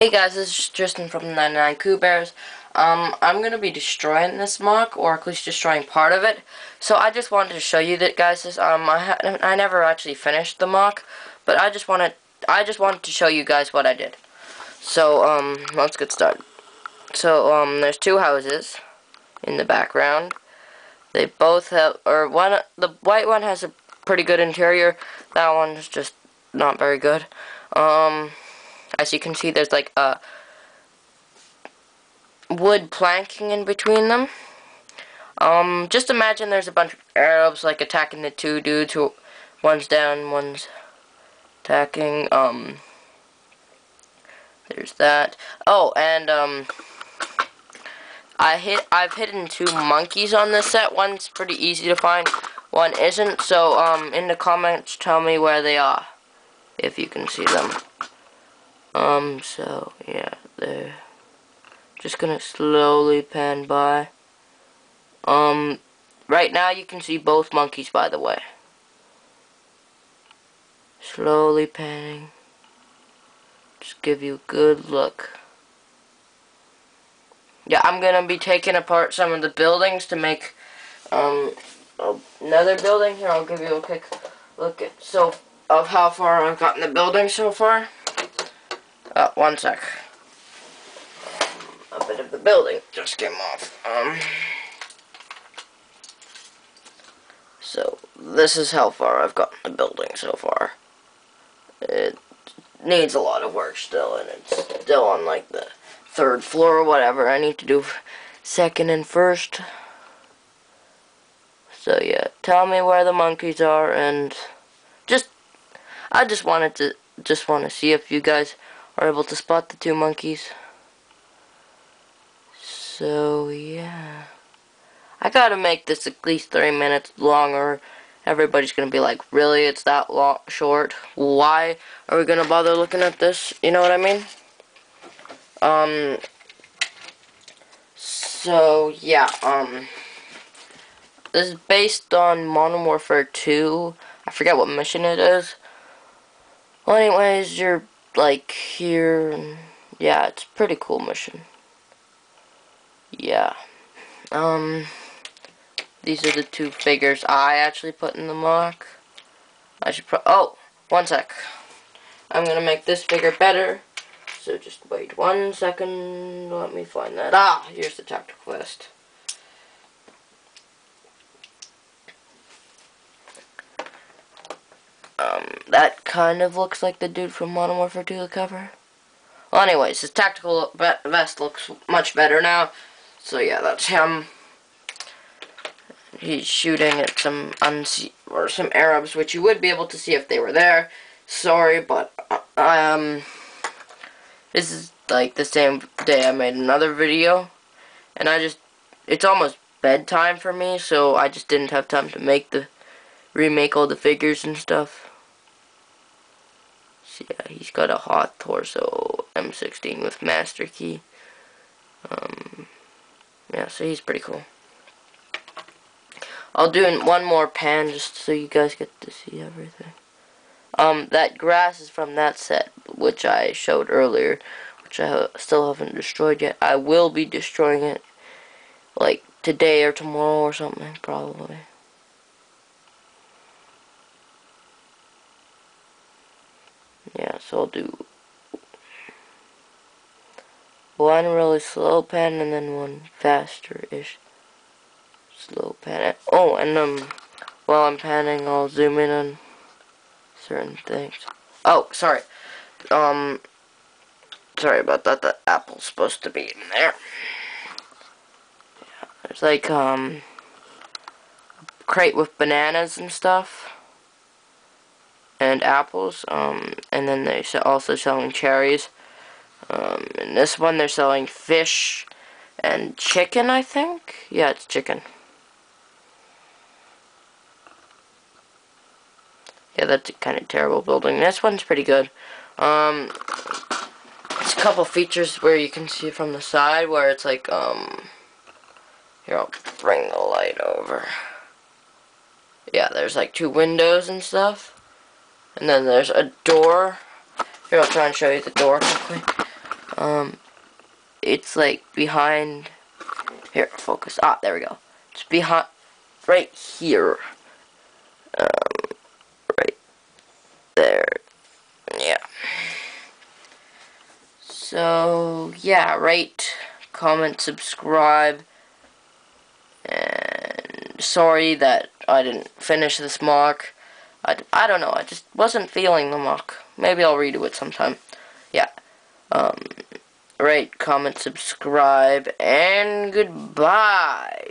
Hey guys, this is Tristan from the 99 Coo Bears. Um, I'm going to be destroying this MOC, or at least destroying part of it. So I just wanted to show you that, guys. This, um, I, I never actually finished the MOC, but I just wanted, I just wanted to show you guys what I did. So, um, let's get started. So, um, there's two houses in the background. They both have, or one, the white one has a pretty good interior. That one's just not very good. Um, as you can see, there's like a wood planking in between them. Um, just imagine there's a bunch of Arabs like attacking the two dudes who one's down, one's attacking. Um, there's that. Oh, and um, I hit. I've hidden two monkeys on this set. One's pretty easy to find. One isn't. So um, in the comments, tell me where they are, if you can see them. Um, so, yeah, they're just gonna slowly pan by. Um, right now you can see both monkeys, by the way. Slowly panning. Just give you a good look. Yeah, I'm gonna be taking apart some of the buildings to make, um, another building. Here, I'll give you a quick look at, so, of how far I've gotten the building so far. Uh, one sec. A bit of the building just came off. Um, so, this is how far I've gotten the building so far. It needs a lot of work still, and it's still on, like, the third floor or whatever. I need to do second and first. So, yeah, tell me where the monkeys are, and just, I just wanted to, just want to see if you guys are able to spot the two monkeys. So, yeah. I gotta make this at least three minutes longer. Everybody's gonna be like, really? It's that long, short? Why are we gonna bother looking at this? You know what I mean? Um, so, yeah, um, this is based on Modern Warfare 2. I forget what mission it is. Well, anyways, you're like here yeah it's pretty cool mission. Yeah. Um these are the two figures I actually put in the MOC. I should pro oh one sec. I'm gonna make this figure better. So just wait one second. Let me find that. Ah here's the tactical vest Um, that kind of looks like the dude from Modern Warfare 2, the cover. Well, anyways, his tactical vest looks much better now. So, yeah, that's him. He's shooting at some unse or some Arabs, which you would be able to see if they were there. Sorry, but, uh, um, this is, like, the same day I made another video. And I just, it's almost bedtime for me, so I just didn't have time to make the, remake all the figures and stuff yeah, he's got a hot torso M16 with master key. Um, yeah, so he's pretty cool. I'll do one more pan just so you guys get to see everything. Um, that grass is from that set, which I showed earlier, which I still haven't destroyed yet. I will be destroying it, like, today or tomorrow or something, probably. Yeah, so I'll do one really slow pan and then one faster-ish slow pan. Oh, and um, while I'm panning, I'll zoom in on certain things. Oh, sorry. Um, sorry about that. The apple's supposed to be in there. Yeah, there's like, um, a crate with bananas and stuff and apples. Um, and then they're also selling cherries. Um, in this one, they're selling fish and chicken, I think. Yeah, it's chicken. Yeah, that's a kind of terrible building. This one's pretty good. Um, it's a couple features where you can see from the side where it's like, um, here, I'll bring the light over. Yeah, there's like two windows and stuff. And then there's a door. Here, I'll try and show you the door quickly. Um, it's like behind. Here, focus. Ah, there we go. It's behind, right here. Um, right there. Yeah. So, yeah, rate, comment, subscribe. And sorry that I didn't finish this mark. I, I don't know, I just wasn't feeling the MOC. Maybe I'll redo it sometime. Yeah. Um, rate, comment, subscribe, and goodbye.